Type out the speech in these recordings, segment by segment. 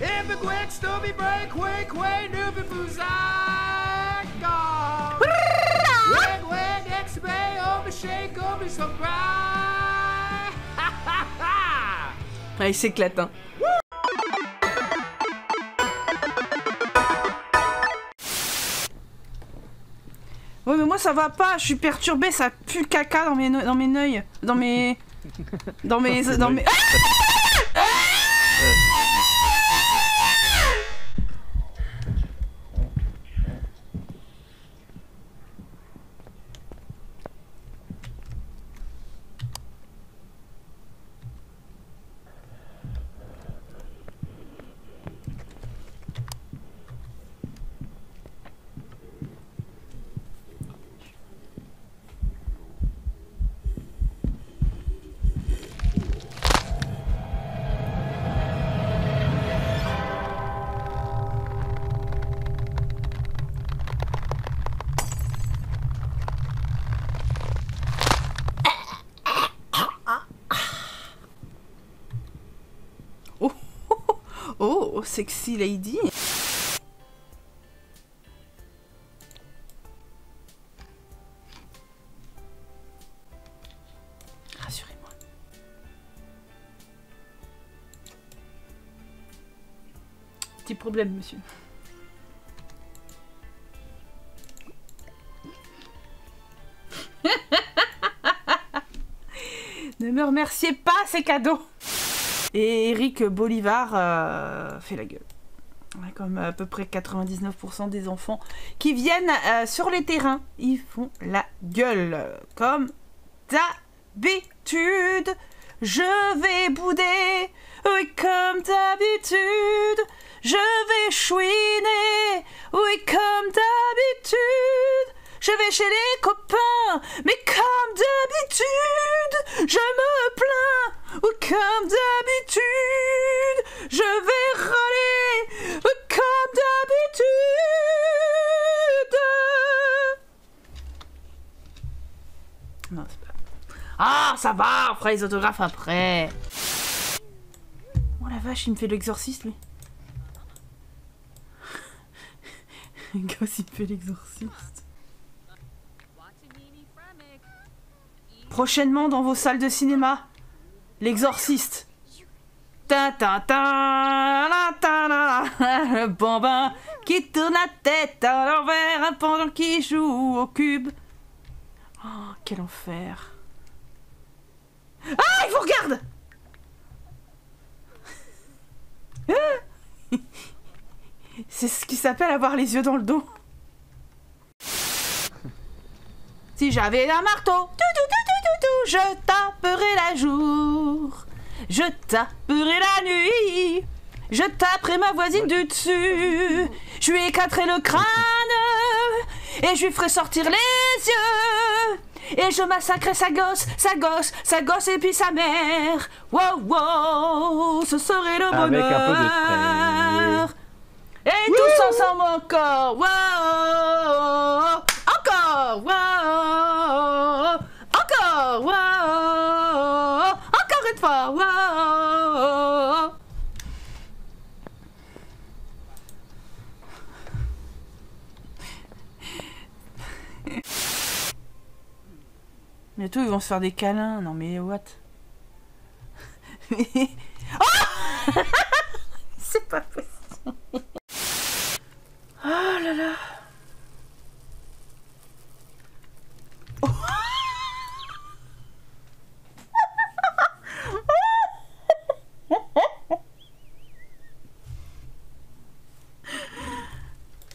If a quick stubby break, quick, quick, new be Wig wig ex a big go be shake go be so bright. Ha ha ha! Ah, il s'éclate, hein. Ouais, mais moi ça va pas, je suis perturbée, ça pue caca dans mes, no- dans mes neuils. Dans mes. Dans mes. Dans mes. Ah oh, sexy lady. Rassurez-moi. Petit problème, monsieur. ne me remerciez pas, c'est cadeau. Et Eric Bolivar euh, fait la gueule. Comme à peu près 99% des enfants qui viennent euh, sur les terrains, ils font la gueule. Comme d'habitude, je vais bouder. Oui, comme d'habitude, je vais chouiner. Oui, comme d'habitude, je vais chez les copains. Mais comme d'habitude, je me plains. Oui, comme d'habitude, je vais râler. Oui, comme d'habitude. Non, c'est pas. Ah, ça va, on fera les autographes après. Oh la vache, il me fait l'exorciste, lui. Gosse, il me fait l'exorciste. Prochainement dans vos salles de cinéma, l'exorciste. Ta ta ta la ta la le bambin qui tourne la tête à l'envers, pendant qui joue au cube. Oh, quel enfer. Ah, il vous regarde C'est ce qui s'appelle avoir les yeux dans le dos. Si j'avais un marteau, je taperais la jour. Je taperai la nuit. Je taperai ma voisine du dessus. Je lui éclaterai le crâne. Et je lui ferai sortir les yeux. Et je massacrerai sa gosse, sa gosse, sa gosse et puis sa mère. Wow, wow, ce serait le Avec un peu de bonheur. Et tous ensemble encore. Wow, encore. Wow, encore. Wow, encore une fois. Wow. Bientôt ils vont se faire des câlins. Non mais what? Mais- Oh C'est pas possible. Oh là là.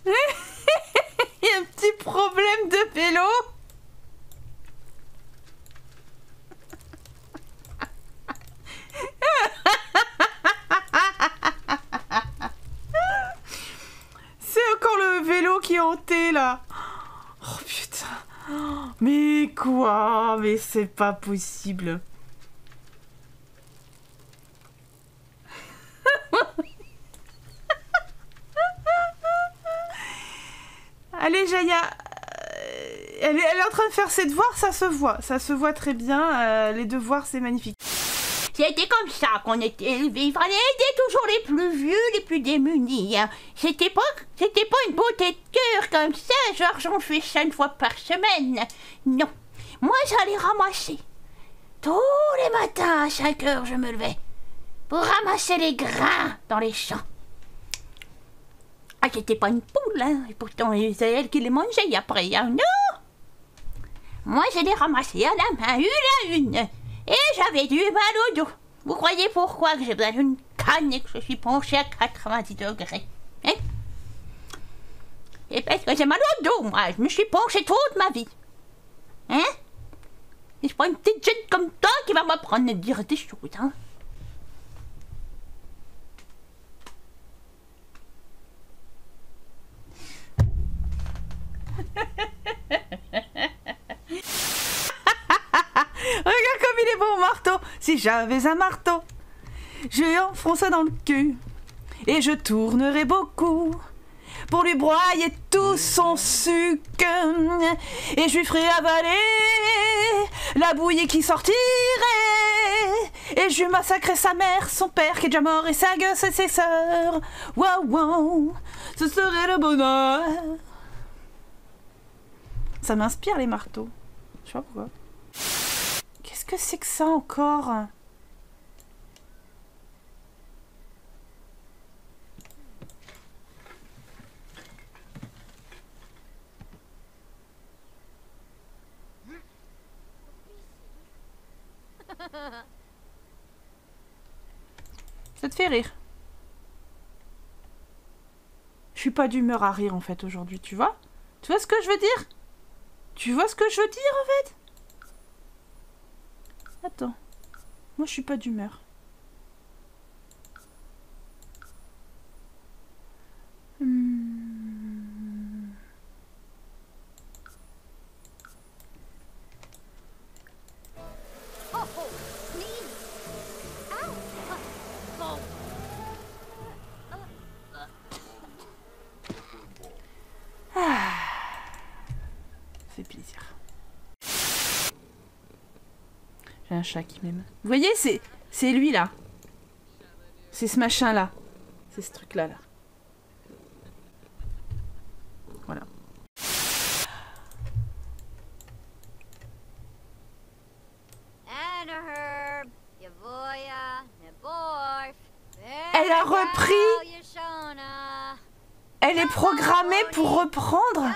Il y a un petit problème de vélo. qui est hanté là. Oh putain. Mais quoi Mais c'est pas possible. Allez, Jaya. euh, Elle est, en train de faire ses devoirs, ça se voit. Ça se voit très bien. euh, les devoirs, c'est magnifique. C'était comme ça qu'on était élevés. Il fallait toujours les plus vieux, les plus démunis. hein. C'était pas, c'était pas une beauté de cœur comme ça, genre j'en fais ça une fois par semaine. Non. Moi, j'allais ramasser. Tous les matins à 5 heures, je me levais. Pour ramasser les grains dans les champs. Ah, j'étais pas une poule, hein. Et pourtant, c'est elle qui les mangeait après, hein. Non! Moi, je les ramassais à la main, une à une. Et j'avais du mal au dos. Vous croyez pourquoi que j'ai besoin d'une canne et que je suis penchée à 90 degrés Hein? Et parce que j'ai mal au dos, moi. Je me suis penchée toute ma vie. Hein? C'est pas une petite jeune comme toi qui va m'apprendre à dire des choses, hein. Regarde comme il est bon, marteau. Si j'avais un marteau, je enfoncerais dans le cul. Et je tournerais beaucoup pour lui broyer tout son sucre. Et je lui ferais avaler la bouillie qui sortirait et je lui massacrerais sa mère, son père qui est déjà mort et sa gosse et ses sœurs. Wow, wow, ce serait le bonheur. Ça m'inspire les marteaux. Je sais pas pourquoi. Qu'est-ce que c'est que ça encore? Ça te fait rire Je suis pas d'humeur à rire en fait aujourd'hui, tu vois Tu vois ce que je veux dire? Tu vois ce que je veux dire en fait? Attends. Moi, je suis pas d'humeur. Hmm. Oh, oh, sneeze. Ow. Oh. Fait plaisir. J'ai un chat qui m'aime. Vous voyez, c'est c'est lui là. C'est ce machin là. C'est ce truc là là. Voilà. Neborf. Elle a repris. Elle est programmée pour reprendre.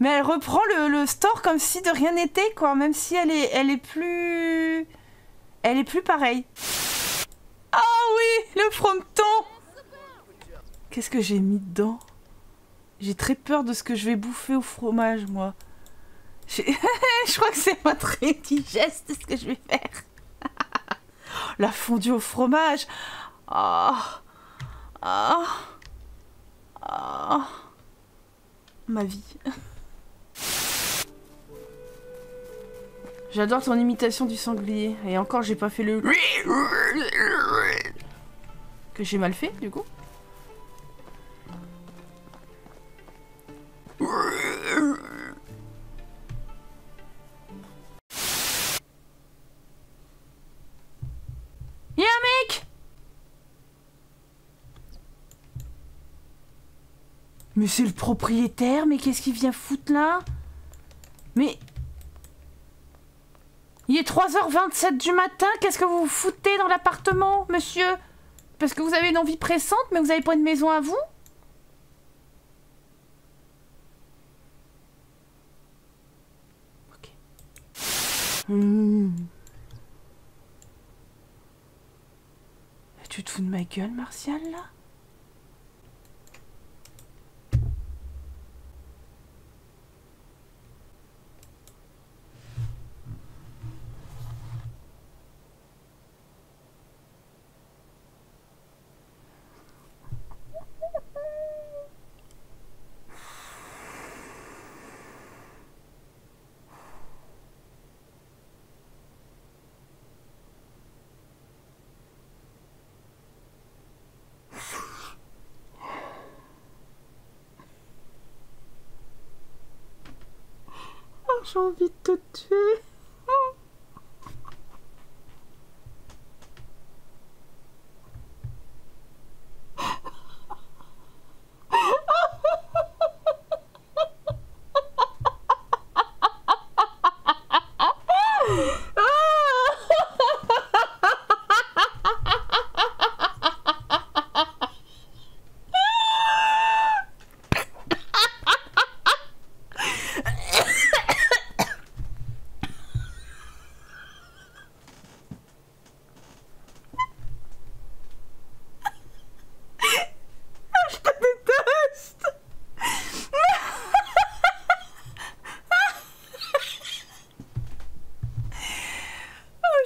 Mais elle reprend le, le store comme si de rien n'était quoi, même si elle est elle est plus elle est plus pareille. Ah oui, le fronton. Qu'est-ce que j'ai mis dedans? J'ai très peur de ce que je vais bouffer au fromage moi. Je crois que c'est pas très digeste ce que je vais faire. La fondue au fromage. Ah. Ah. Ah. Ma vie. J'adore ton imitation du sanglier. Et encore, j'ai pas fait le. Que j'ai mal fait, du coup. C'est le propriétaire, mais qu'est-ce qu'il vient foutre là? Mais... Il est 3h27 du matin, qu'est-ce que vous vous foutez dans l'appartement, monsieur? Parce que vous avez une envie pressante, mais vous avez pas une maison à vous? Ok. Hmm. Tu te fous de ma gueule, Martial, là? J'ai envie de te tuer.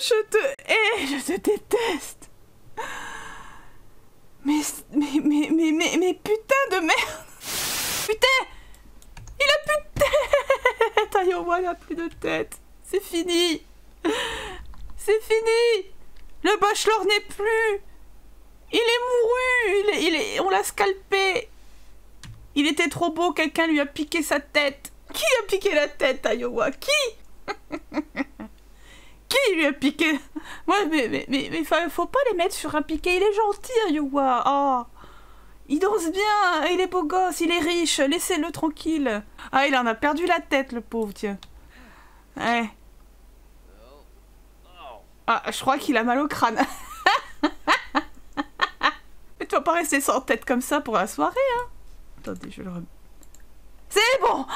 Je te hais, je te déteste. Mais, mais, mais, mais, mais, mais putain de merde. Putain Il a plus de tête Ayowa, il a plus de tête. C'est fini. C'est fini. Le bachelor n'est plus. Il est mouru. On l'a scalpé. Il était trop beau, quelqu'un lui a piqué sa tête. Qui a piqué la tête Iowa? Qui? Qui lui a piqué Ouais, mais, mais, mais, mais fa- faut pas les mettre sur un piqué. Il est gentil, Iowa. Oh. Il danse bien, il est beau gosse, il est riche, laissez-le tranquille. Ah, il en a perdu la tête, le pauvre, tiens. Ouais. Ah, je crois qu'il a mal au crâne. Mais tu vas pas rester sans tête comme ça pour la soirée, hein Attendez, je le remets. C'est bon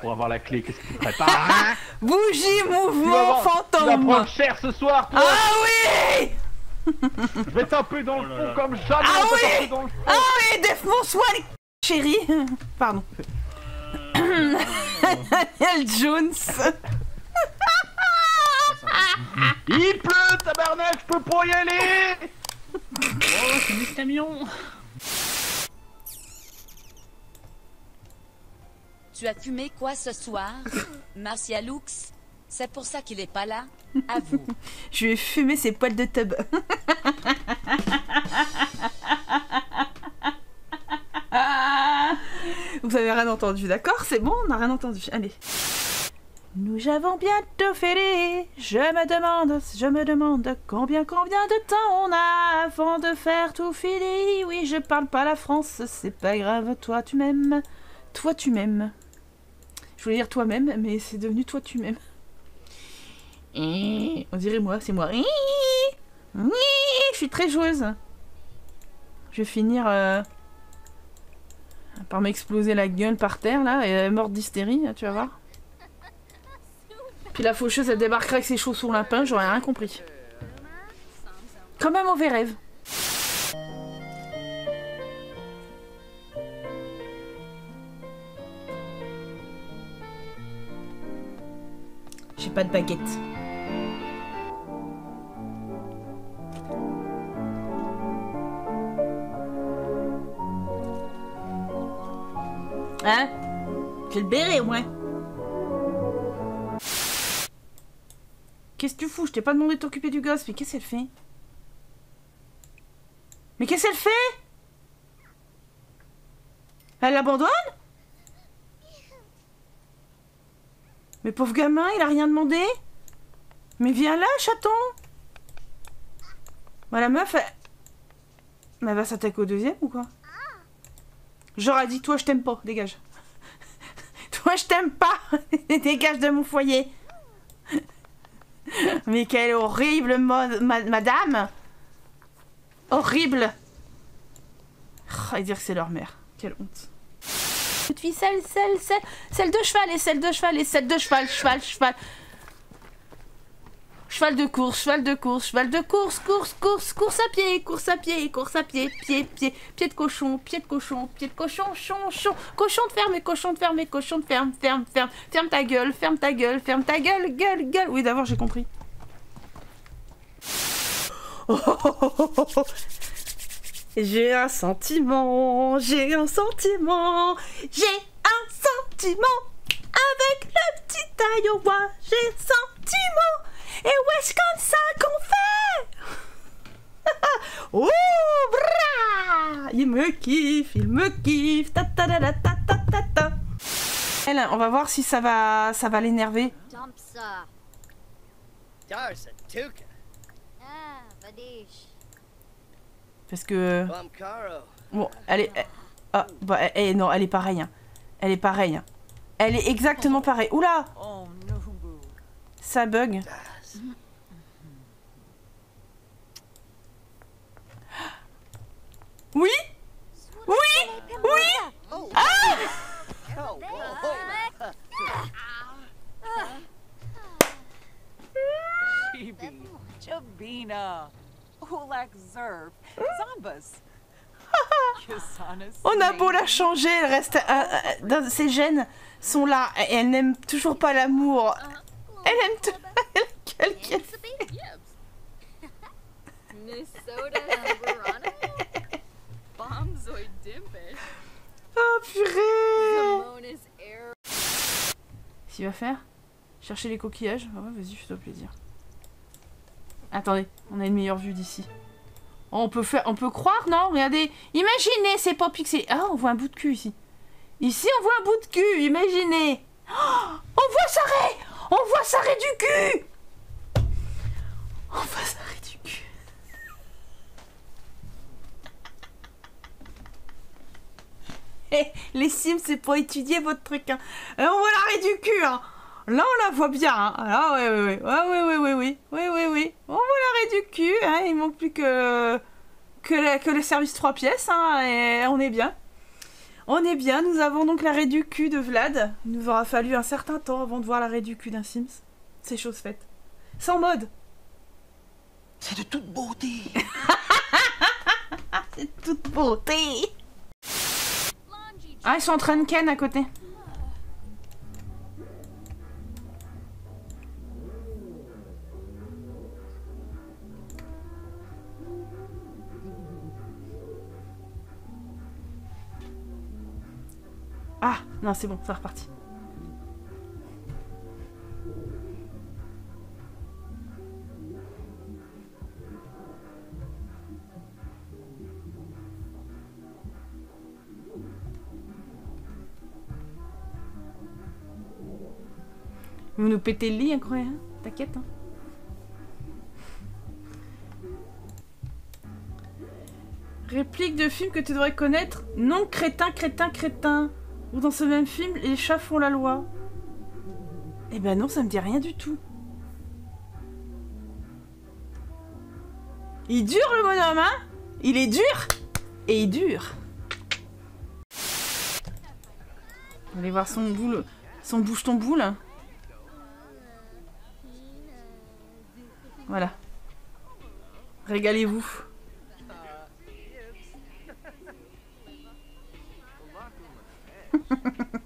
Pour avoir la clé, qu'est-ce que tu prépares hein Bougie, mouvement, voir- Tu vas fantôme prendre cher ce soir, toi. Ah oui Je vais taper dans le Oh là fond là. comme jamais Ah on oui taper dans le fond. Ah oui, défonce-moi les chérie. Pardon. Daniel Jones. Il pleut, tabarnak, je peux pas y aller. Oh, c'est du camion Tu as fumé quoi ce soir? Marcia Lux C'est pour ça qu'il est pas là? Avoue. Je lui ai fumé ses poils de tub. Vous avez rien entendu, d'accord? C'est bon, on n'a rien entendu. Allez. Nous avons bientôt fêlé. Je me demande, je me demande combien, combien de temps on a avant de faire tout fini. Oui, je parle pas la France, c'est pas grave. Toi, tu m'aimes. Toi, tu m'aimes. Je voulais dire toi-même, mais c'est devenu toi, tu m'aimes. On dirait moi, c'est moi. Je suis très joueuse. Je vais finir euh, par m'exploser la gueule par terre là, et morte d'hystérie, tu vas voir. Puis la faucheuse elle débarquera avec ses chaussons lapins, j'aurais rien compris. Comme un mauvais rêve. Pas de baguette. Hein? J'ai le béret moins. Qu'est-ce que tu fous? Je t'ai pas demandé de t'occuper du gosse, mais qu'est-ce qu'elle fait? Mais qu'est-ce qu'elle fait? Elle l'abandonne? Mais pauvre gamin, il a rien demandé Mais viens là, chaton Bah la meuf, elle... Mais elle va s'attaquer au deuxième ou quoi? J'aurais dit, toi je t'aime pas, dégage. toi je t'aime pas, dégage de mon foyer. Mais quelle horrible mode, ma- madame Horrible oh, Et dire que c'est leur mère. Quelle honte. Petite fille, celle, celle, celle, celle de cheval et celle de cheval et celle de cheval, cheval, cheval. Cheval de course, cheval de course, cheval de course, course, course, course à pied, course à pied, course à pied, pied, pied, pied de cochon, pied de cochon, pied de cochon, chon, chon, cochon de ferme et cochon de ferme et cochon de ferme, ferme, ferme, ferme ta gueule, ferme ta gueule, ferme ta gueule, gueule, gueule. Oui, d'abord j'ai compris. J'ai un sentiment, j'ai un sentiment, j'ai un sentiment avec le petit taillot, moi j'ai sentiment. Et ouais, c'est comme ça qu'on fait? Ouh, brah Il me kiffe, il me kiffe, ta ta ta ta ta ta ta. Elle, on va voir si ça va, ça va l'énerver. Ah, Vadish. Parce que... Bumcaro. Bon, elle est... Ah, bah, elle- elle- non, elle est pareille. hein. Elle est pareille. hein. Elle est exactement pareille. Oula. Ça bug. Oui Oui Oui Chibi. Chabina. On a beau la changer, elle reste... euh, euh, dans- ses gènes sont là. et Elle n'aime toujours pas l'amour. Elle aime tout... Elle a quelqu'un-. Oh purée. S'il va faire Chercher les coquillages Ah ouais, vas-y, fais-toi plaisir. Attendez, on a une meilleure vue d'ici. Oh, on peut faire, on peut croire, non? Regardez, imaginez, c'est pas pixelé. Ah, on voit un bout de cul ici. Ici, on voit un bout de cul, imaginez. Oh, on voit sa raie On voit sa raie du cul On voit sa raie du cul. Eh, les Sims, c'est pour étudier votre truc. Hein. Euh, on voit la raie du cul. Hein. Là, on la voit bien. Hein. Ah ouais, ouais, ouais, ouais, ouais, ouais, ouais, ouais, ouais, ouais, ouais. On voit la raie du cul. Hein. Il manque plus que que, la- que le service 3 pièces. Hein. Et on est bien. On est bien. Nous avons donc la raie du cul de Vlad. Il nous aura fallu un certain temps avant de voir la raie du cul d'un Sims. C'est chose faite. Sans mode. C'est de toute beauté. C'est toute beauté. Ah, ils sont en train de ken à côté. Ah, non, c'est bon, c'est reparti. Vous nous pétez le lit, incroyable. hein T'inquiète, hein. Réplique de film que tu devrais connaître. Non, crétin, crétin, crétin. Ou dans ce même film, les chats font la loi. Eh ben non, ça me dit rien du tout. Il dure le bonhomme, hein? Il est dur Et il dure. On va aller voir son boule. Son bouge ton boule. Voilà. Régalez-vous. ha ha ha